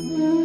Mm-hmm.